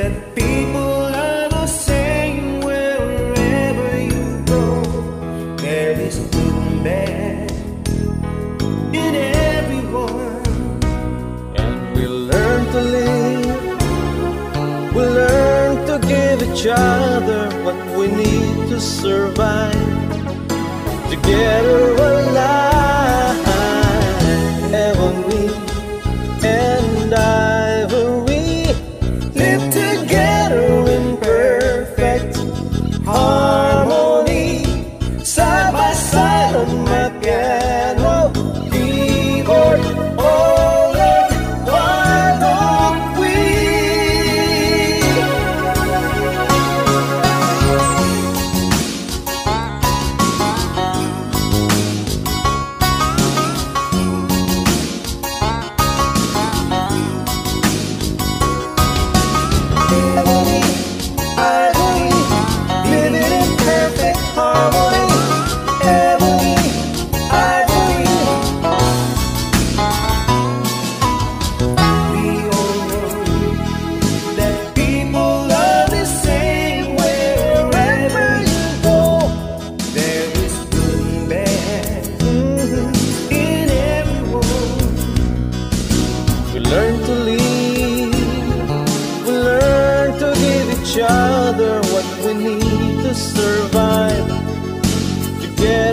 that people are the same wherever you go. There is good and bad in everyone. And we learn to live, we learn to give each other what we need to survive. Together, each other what we need to survive together.